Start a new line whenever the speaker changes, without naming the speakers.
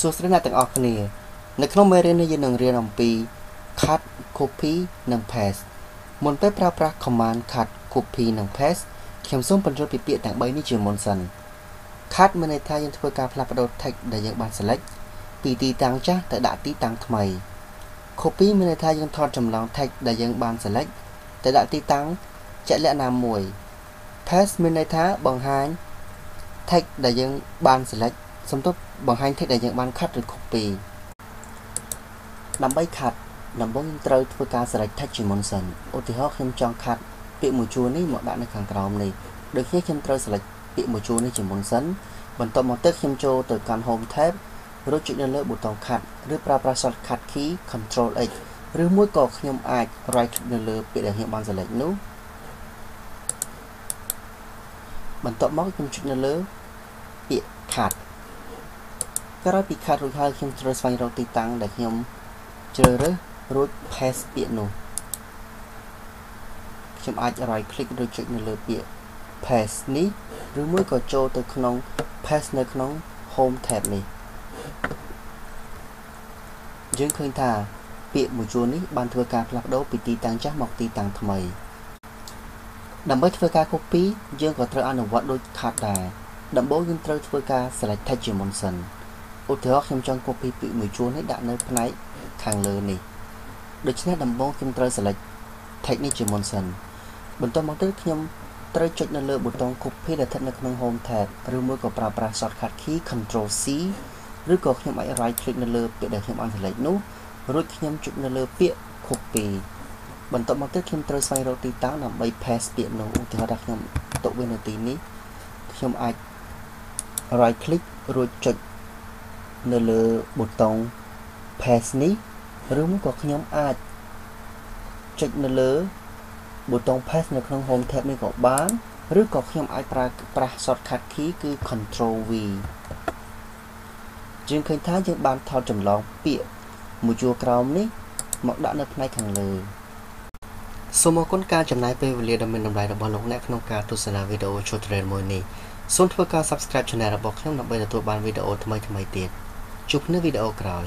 សួស្តីអ្នកទាំងអស់គ្នានៅក្នុងមេរៀននេះយើងនឹងរៀនអំពី cut copy និង paste មុនពេលប្រើប្រាស់ command cut copy និង paste ខ្ញុំសូមបញ្ចូលពីពាក្យទាំង3នេះជាមុនសិន cut មានន័យថាយើងធ្វើការផ្លាស់ប្ដូរ text ដែលយើងបាន select ពីទីតាំងចាស់ទៅដាក់ទីតាំងថ្មី copy មានន័យថាយើងថតចម្លង text ដែលយើងបាន select ទៅដាក់ទីតាំងជាក់លាក់ណាមួយ paste មានន័យថាបង្ហាញ text ដែលយើងបាន select សំទោសបង្ហាញ text ដែលយើងបាន cut ឬ copy ដើម្បី cut ដំបូងយើងត្រូវធ្វើការ select text ជាមុនសិនឧទាហរណ៍ខ្ញុំចង់ cut ពាក្យមួយជួរនេះមកដាក់នៅខាងក្រោមនេះដូចគ្នាខ្ញុំត្រូវ select ពាក្យមួយជួរនេះជាមុនសិនបន្ទាប់មកទៀតខ្ញុំចូលទៅកាន់ home tab រួចចុចនៅលើប៊ូតុង cut ឬប្រើប្រាស់ shortcut key control x ឬមួយក៏ខ្ញុំអាច right click នៅលើពាក្យដែលខ្ញុំបាន select នោះបន្ទាប់មកខ្ញុំចុចនៅលើពាក្យ cut ក្រោយពី cut រួចហើយខ្ញុំត្រូវស្វែងរកទីតាំងដែលខ្ញុំជ្រើសរើសរួច paste ពាក្យនោះខ្ញុំអាច right click ឬចុចនៅលើពាក្យ paste នេះឬមួយក៏ចូលទៅក្នុង paste នៅក្នុង home tab នេះយើងឃើញថាពាក្យមួយជួរនេះបានធ្វើការផ្លាស់ប្ដូរពីទីតាំងចាស់មកទីតាំងថ្មីដើម្បីធ្វើការ copy យើងក៏ត្រូវអនុវត្តដូច cut ដែរដំបូងយើងត្រូវធ្វើការ select text ជាមុនសិន ឧទាហរណ៍ខ្ញុំចង់ copy ពាក្យមួយជួរនេះដាក់នៅផ្នែកខាងលើនេះដូច្នេះដំបូងខ្ញុំត្រូវ select text នេះជាមុនសិនបន្ទាប់មកទៀតខ្ញុំត្រូវចុចនៅលើប៊ូតុង copy ដែលស្ថិតនៅក្នុង home tab ឬមួយក៏ប្រើប្រាស់ shortcut key control C ឬក៏ខ្ញុំអាច right click នៅលើពាក្យដែលខ្ញុំបាន select នោះរួចខ្ញុំចុចនៅលើពាក្យ copy បន្ទាប់មកទៀតខ្ញុំត្រូវស្វែងរកទីតាំងដើម្បី paste ពាក្យនោះឧទាហរណ៍ថាខ្ញុំទុកវានៅទីនេះខ្ញុំអាច right click រួចចុច នៅលើប៊ូតុង paste នេះឬមួយក៏ខ្ញុំអាចចុចនៅលើប៊ូតុង paste នៅក្នុង home tab នេះក៏បានឬក៏ខ្ញុំអាចប្រើប្រាស់ shortcut key គឺ control V យើងឃើញថាយើងបានថតចម្លងពាក្យមួយជួរក្រោមនេះមកដាក់នៅផ្នែកខាងលើសូមអរគុណការចំណាយពេលវេលាដ៏មានតម្លៃរបស់លោកអ្នកក្នុងការទស្សនាវីដេអូ tutorial មួយនេះសូមធ្វើការ Subscribe Channel របស់ខ្ញុំដើម្បីទទួលបានវីដេអូថ្មីៗទៀត ជួបគ្នាវីដេអូក្រោយ